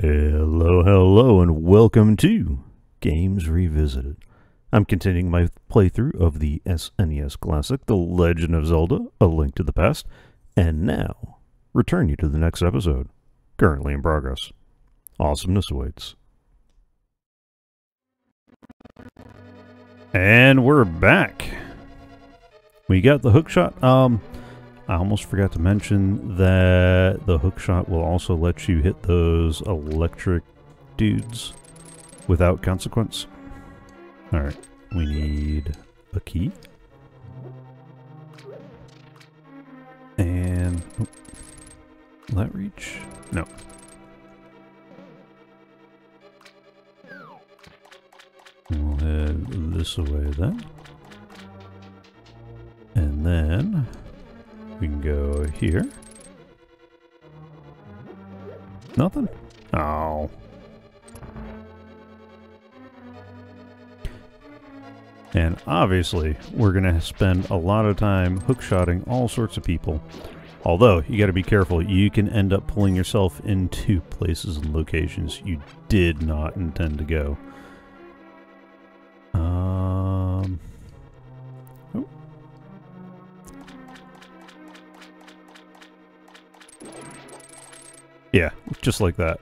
Hello, hello, and welcome to Games Revisited. I'm continuing my playthrough of the SNES classic, The Legend of Zelda A Link to the Past, and now return you to the next episode, currently in progress. Awesomeness awaits. And we're back. We got the hook shot. Um, I almost forgot to mention that the hook shot will also let you hit those electric dudes without consequence. Alright, we need a key. And... Oh, that reach? No. We'll head this away then. And then we can go here. Nothing? Oh. And obviously, we're going to spend a lot of time hookshotting all sorts of people. Although, you got to be careful. You can end up pulling yourself into places and locations you did not intend to go. Yeah, just like that.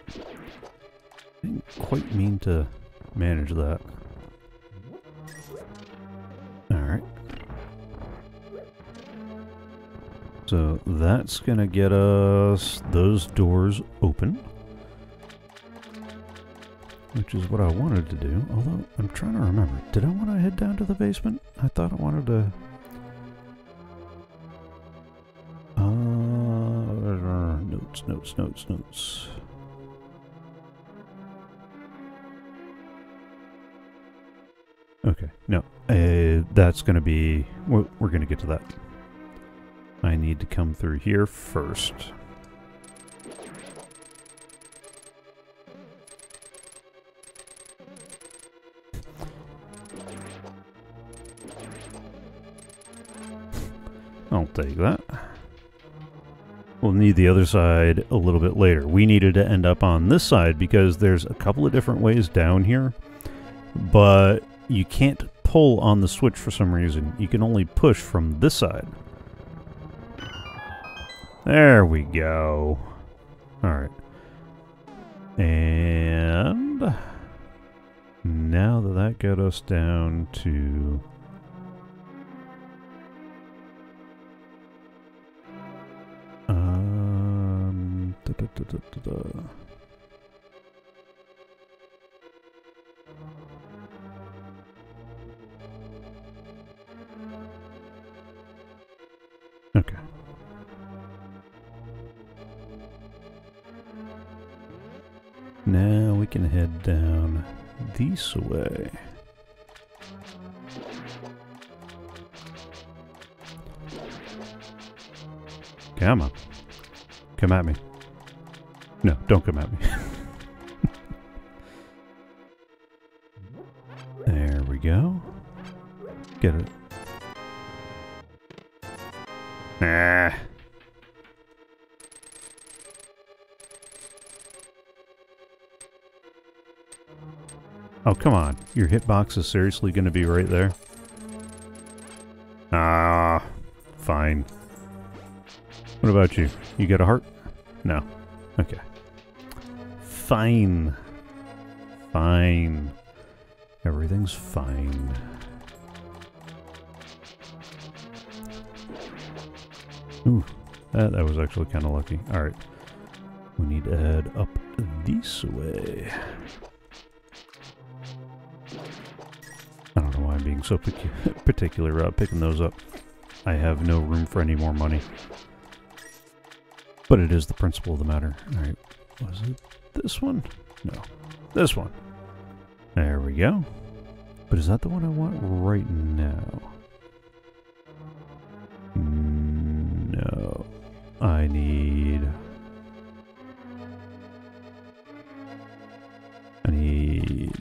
Didn't quite mean to manage that. Alright. So that's gonna get us those doors open. Which is what I wanted to do, although I'm trying to remember. Did I want to head down to the basement? I thought I wanted to... notes, notes, notes, notes. Okay, no. Uh, that's going to be... We're, we're going to get to that. I need to come through here first. I'll take that. We'll need the other side a little bit later. We needed to end up on this side because there's a couple of different ways down here, but you can't pull on the switch for some reason. You can only push from this side. There we go. Alright. And now that that got us down to Okay. Now we can head down this way. Come on. Come at me. No, don't come at me. there we go. Get it. Nah. Oh, come on. Your hitbox is seriously going to be right there? Ah, fine. What about you? You got a heart? No. Okay. Fine. Fine. Everything's fine. Ooh, that, that was actually kind of lucky. Alright. We need to head up this way. I don't know why I'm being so particular about picking those up. I have no room for any more money. But it is the principle of the matter. Alright, was it this one? No. This one. There we go. But is that the one I want right now? No. I need... I need...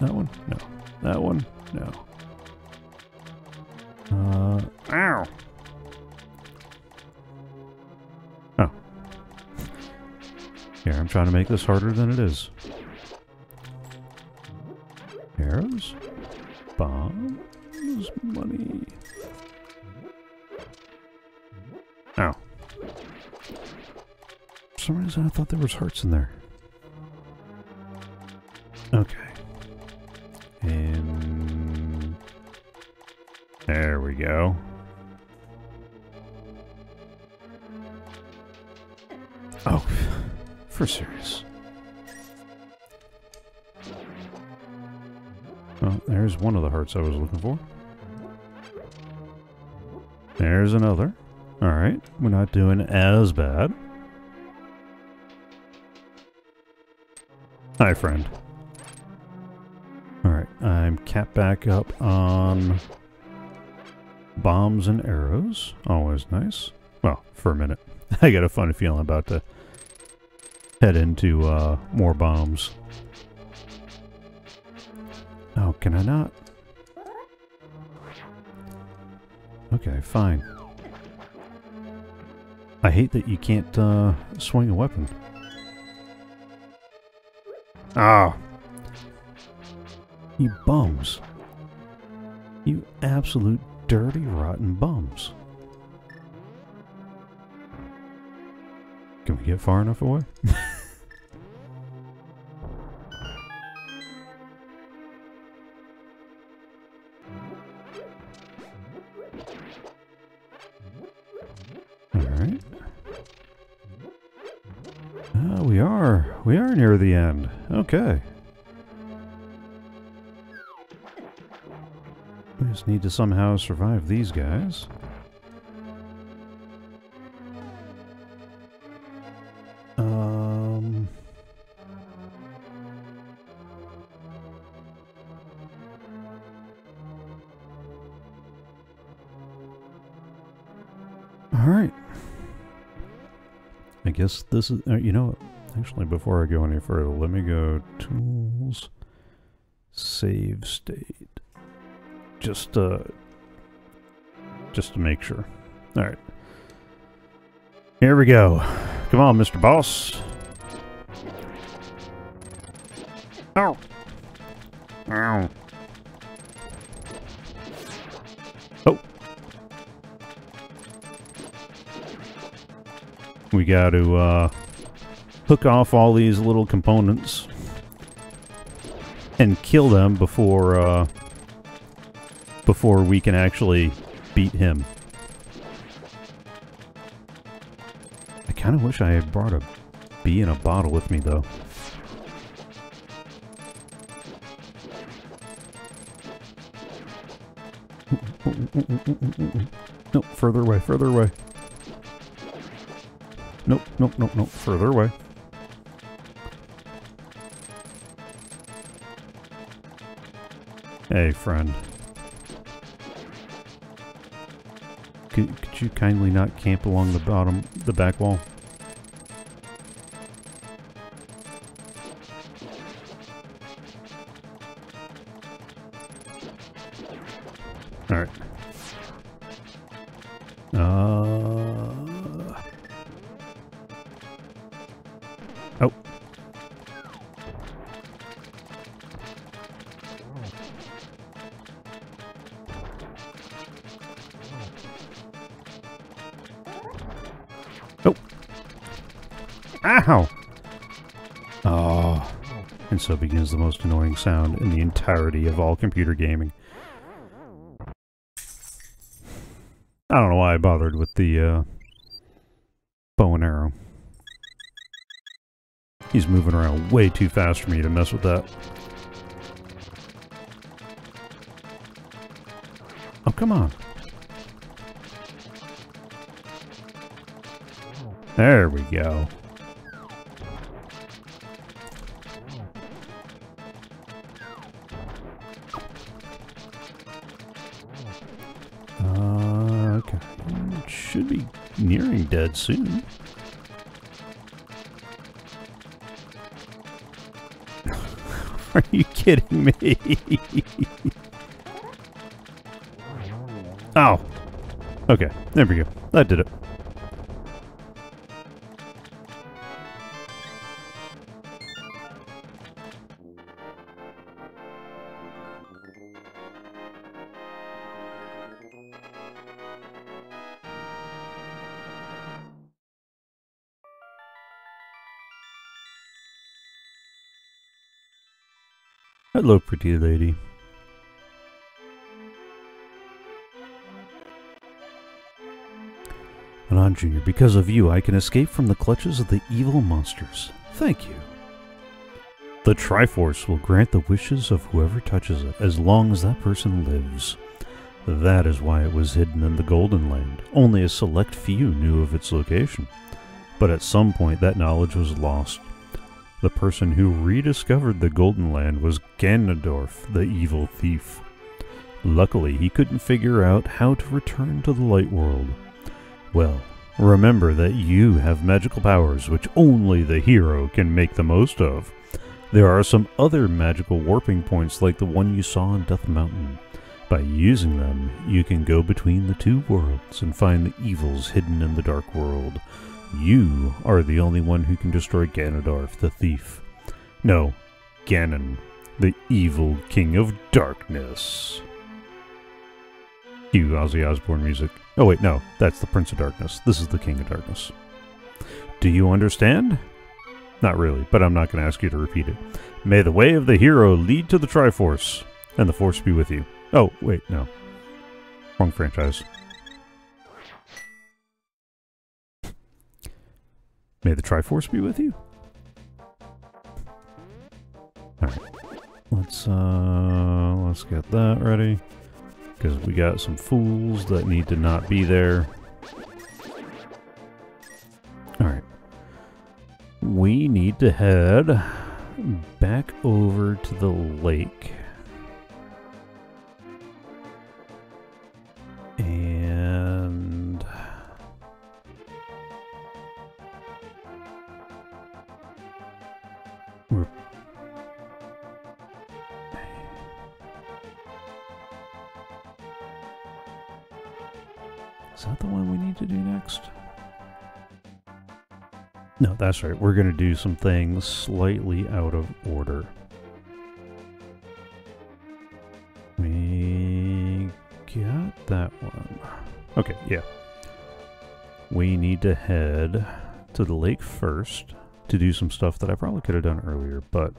That one? No. That one? Trying to make this harder than it is. Arrows? Bombs? Money? Ow. For some reason I thought there was hearts in there. Okay. There's one of the hearts I was looking for. There's another. Alright, we're not doing as bad. Hi, friend. Alright, I'm capped back up on bombs and arrows. Always nice. Well, for a minute. I got a funny feeling about to head into uh, more bombs. Can I not? Okay, fine. I hate that you can't uh, swing a weapon. Ah! You bums. You absolute dirty, rotten bums. Can we get far enough away? are near the end. Okay. We just need to somehow survive these guys. Um... Alright. I guess this is, uh, you know? Actually before I go any further, let me go tools, save state. Just, uh, just to make sure. Alright. Here we go. Come on, Mr. Boss. Ow. Ow. Oh. We got to uh, hook off all these little components and kill them before uh, before we can actually beat him. I kind of wish I had brought a bee in a bottle with me, though. Nope, further away, further away. Nope, nope, nope, nope, further away. Hey, friend. Could, could you kindly not camp along the bottom, the back wall? Ow! Oh. And so begins the most annoying sound in the entirety of all computer gaming. I don't know why I bothered with the uh, bow and arrow. He's moving around way too fast for me to mess with that. Oh, come on. There we go. Should be nearing dead soon. Are you kidding me? oh. Okay, there we go. That did it. Hello, pretty lady. Anon Jr., because of you, I can escape from the clutches of the evil monsters. Thank you. The Triforce will grant the wishes of whoever touches it, as long as that person lives. That is why it was hidden in the Golden Land. Only a select few knew of its location. But at some point that knowledge was lost. The person who rediscovered the Golden Land was Ganondorf, the evil thief. Luckily, he couldn't figure out how to return to the Light World. Well, remember that you have magical powers which only the hero can make the most of. There are some other magical warping points like the one you saw on Death Mountain. By using them, you can go between the two worlds and find the evils hidden in the Dark World. You are the only one who can destroy Ganondorf, the thief. No, Ganon, the evil king of darkness. Cue Ozzy Osbourne music. Oh wait, no, that's the Prince of Darkness. This is the King of Darkness. Do you understand? Not really, but I'm not going to ask you to repeat it. May the way of the hero lead to the Triforce, and the Force be with you. Oh, wait, no. Wrong franchise. May the Triforce be with you? Alright. Let's, uh, let's get that ready. Because we got some fools that need to not be there. Alright. We need to head back over to the lake. That's right. We're going to do some things slightly out of order. We got that one. Okay, yeah. We need to head to the lake first to do some stuff that I probably could have done earlier, but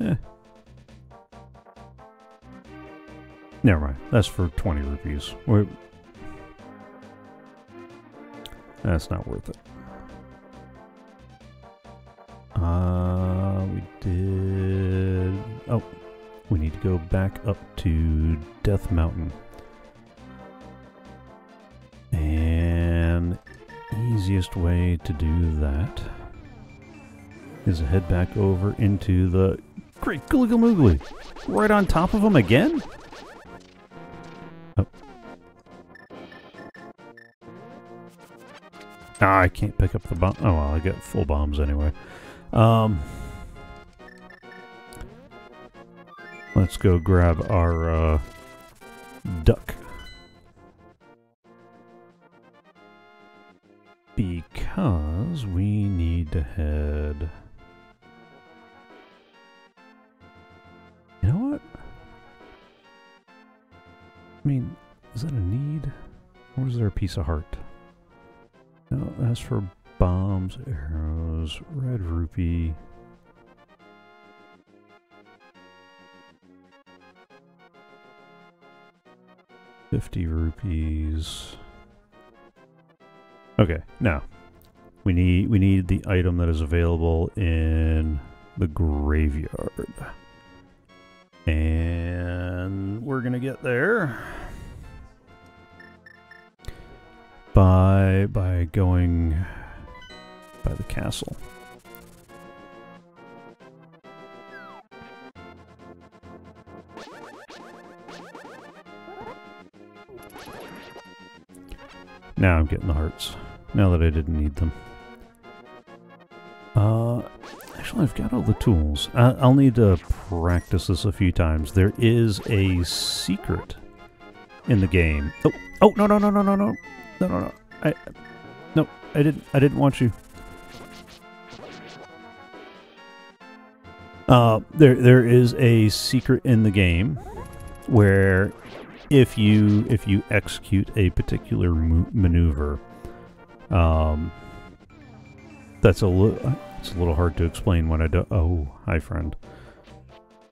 eh. Never mind. That's for 20 rupees. We're, that's not worth it. Need to go back up to Death Mountain. And easiest way to do that is to head back over into the Great Moogly. Right on top of him again? Oh. Ah, I can't pick up the bomb. Oh, well, I get full bombs anyway. Um, let's go grab our uh, duck. Because we need to head... You know what? I mean, is that a need? Or is there a piece of heart? No, that's for bombs, arrows, red rupee. Fifty rupees. Okay, now we need we need the item that is available in the graveyard. And we're gonna get there by by going by the castle. Now I'm getting the hearts. Now that I didn't need them. Uh, actually, I've got all the tools. I I'll need to practice this a few times. There is a secret in the game. Oh, oh, no, no, no, no, no, no, no, no, no. I, no, I didn't. I didn't want you. Uh, there, there is a secret in the game where if you if you execute a particular maneuver, um, that's a little it's a little hard to explain when I do. Oh, hi friend.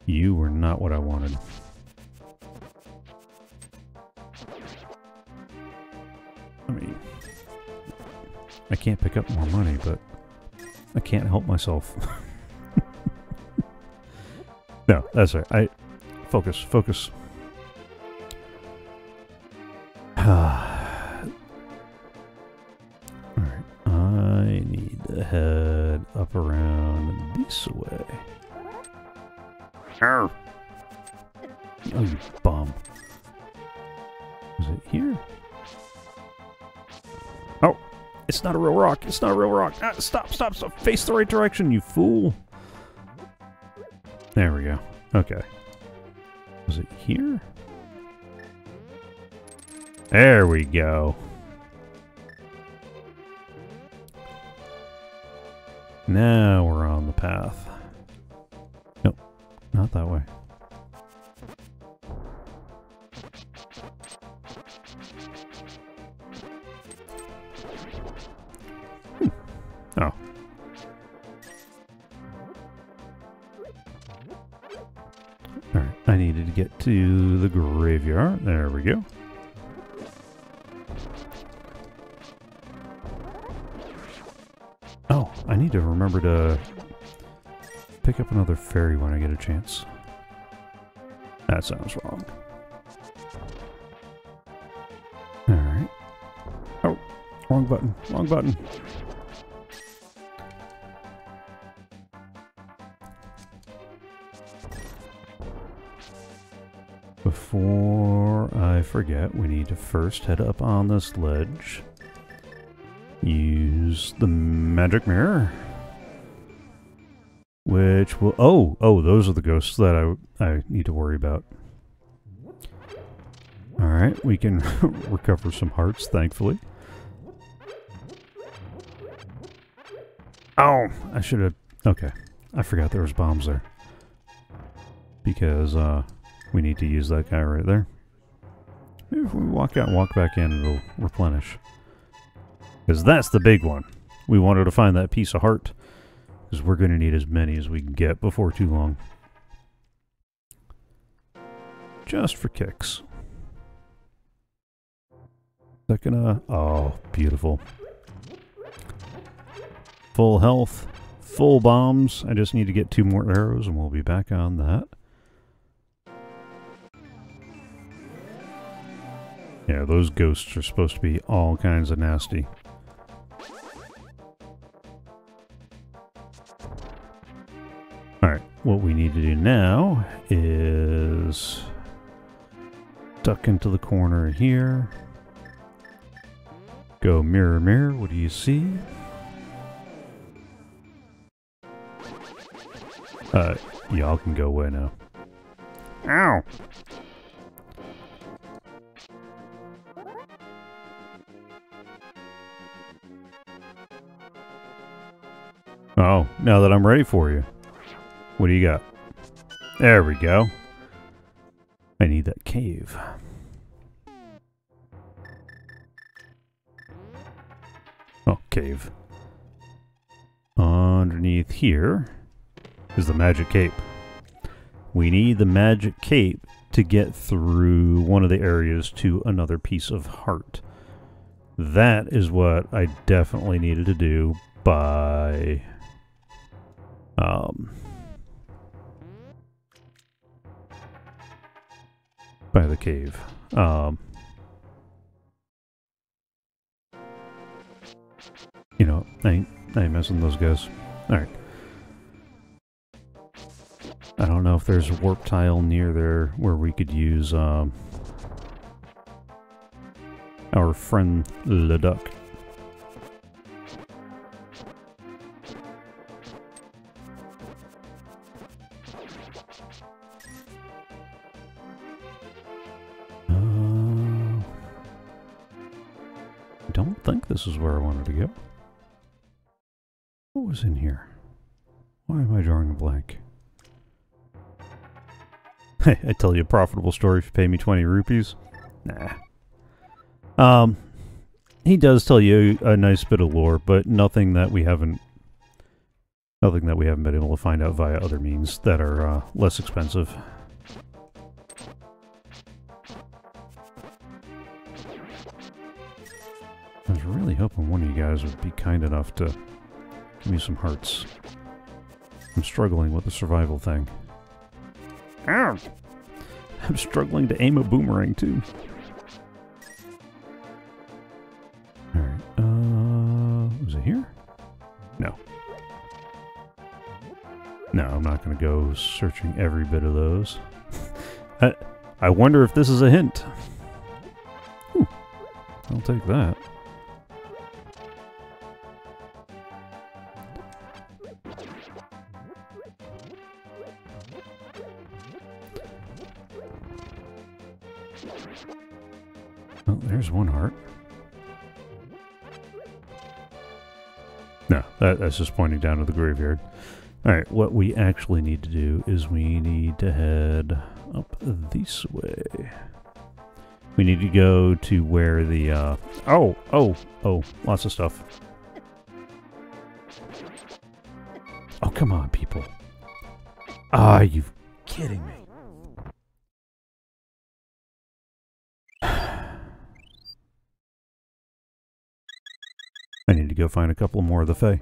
You were not what I wanted. I mean, I can't pick up more money, but I can't help myself. no, that's right. I focus, focus. Real rock. It's not a real rock. Ah, stop, stop, stop. Face the right direction, you fool. There we go. Okay. Was it here? There we go. Now we're on the path. Nope, not that way. To get to the graveyard. There we go. Oh, I need to remember to pick up another fairy when I get a chance. That sounds wrong. Alright. Oh, wrong button. Wrong button. Before I forget, we need to first head up on this ledge. Use the magic mirror. Which will... Oh! Oh, those are the ghosts that I, I need to worry about. Alright, we can recover some hearts, thankfully. Oh! I should have... Okay. I forgot there was bombs there. Because, uh, we need to use that guy right there. Maybe if we walk out and walk back in, it'll replenish. Because that's the big one. We wanted to find that piece of heart. Because we're going to need as many as we can get before too long. Just for kicks. That gonna... Oh, beautiful. Full health. Full bombs. I just need to get two more arrows and we'll be back on that. Yeah, those ghosts are supposed to be all kinds of nasty. Alright, what we need to do now is duck into the corner here. Go mirror, mirror, what do you see? Uh, y'all can go away now. Ow! Now that I'm ready for you. What do you got? There we go. I need that cave. Oh, cave. Underneath here is the magic cape. We need the magic cape to get through one of the areas to another piece of heart. That is what I definitely needed to do by um, by the cave. Um, you know, I ain't, I ain't messing those guys. Alright. I don't know if there's a warp tile near there where we could use um, our friend Leduc. In here? Why am I drawing a blank? I tell you a profitable story if you pay me 20 rupees. Nah. Um, he does tell you a nice bit of lore, but nothing that we haven't Nothing that we haven't been able to find out via other means that are uh, less expensive. I was really hoping one of you guys would be kind enough to give me some hearts. I'm struggling with the survival thing. Ow! I'm struggling to aim a boomerang too. Alright, uh, was it here? No. No, I'm not going to go searching every bit of those. I, I wonder if this is a hint. Whew. I'll take that. That's just pointing down to the graveyard. Alright, what we actually need to do is we need to head up this way. We need to go to where the, uh... Oh, oh, oh, lots of stuff. Oh, come on, people. Are you kidding me? I need to go find a couple more of the Fae.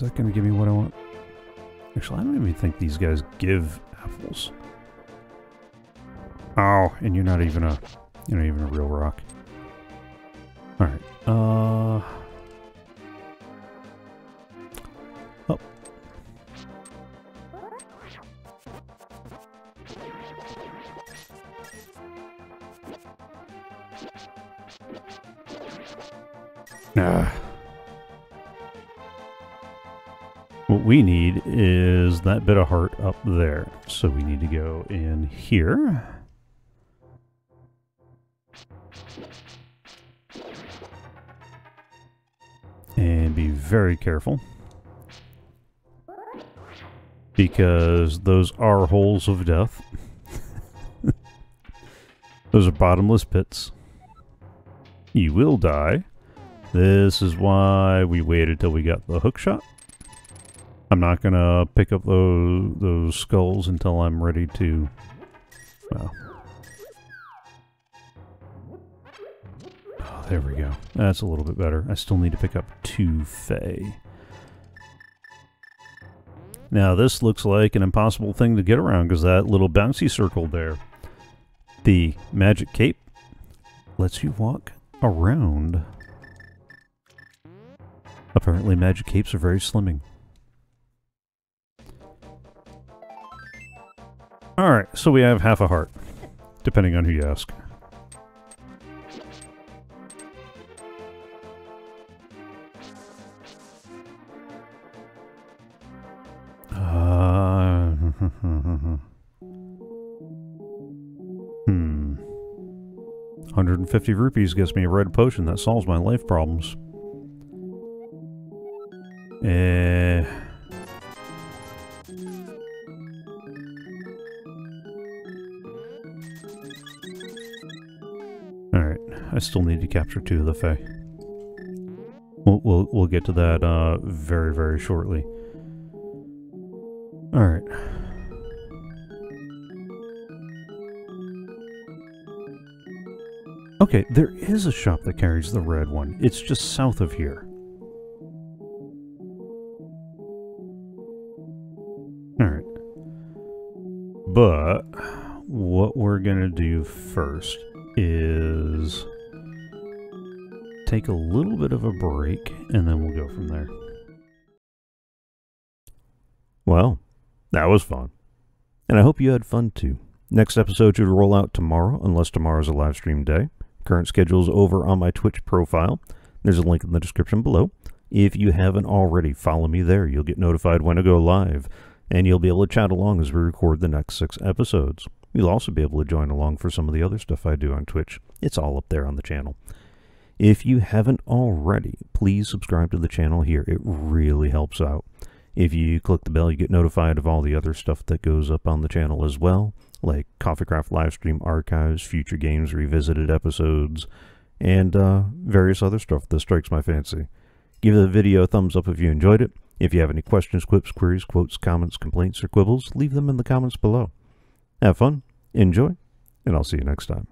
Is that going to give me what I want? Actually, I don't even think these guys give apples. Oh, and you're not even a, you're not even a real rock. All right. Uh. That bit of heart up there. So we need to go in here. And be very careful. Because those are holes of death. those are bottomless pits. You will die. This is why we waited till we got the hook shot. I'm not going to pick up those, those skulls until I'm ready to... Well... Oh, there we go. That's a little bit better. I still need to pick up two Fae. Now this looks like an impossible thing to get around because that little bouncy circle there. The magic cape lets you walk around. Apparently magic capes are very slimming. Alright, so we have half a heart. Depending on who you ask. Uh, hmm. 150 rupees gets me a red potion that solves my life problems. Eh... need to capture two of. We'll, we'll, we'll get to that uh, very, very shortly. Alright. Okay, there is a shop that carries the red one. It's just south of here. Alright. But, what we're gonna do first is take a little bit of a break, and then we'll go from there. Well, that was fun. And I hope you had fun too. Next episode should roll out tomorrow, unless tomorrow's a live stream day. Current schedule is over on my Twitch profile. There's a link in the description below. If you haven't already, follow me there. You'll get notified when I go live, and you'll be able to chat along as we record the next six episodes. You'll also be able to join along for some of the other stuff I do on Twitch. It's all up there on the channel. If you haven't already, please subscribe to the channel here. It really helps out. If you click the bell, you get notified of all the other stuff that goes up on the channel as well, like Coffeecraft livestream archives, future games revisited episodes, and uh, various other stuff that strikes my fancy. Give the video a thumbs up if you enjoyed it. If you have any questions, quips, queries, quotes, comments, complaints, or quibbles, leave them in the comments below. Have fun, enjoy, and I'll see you next time.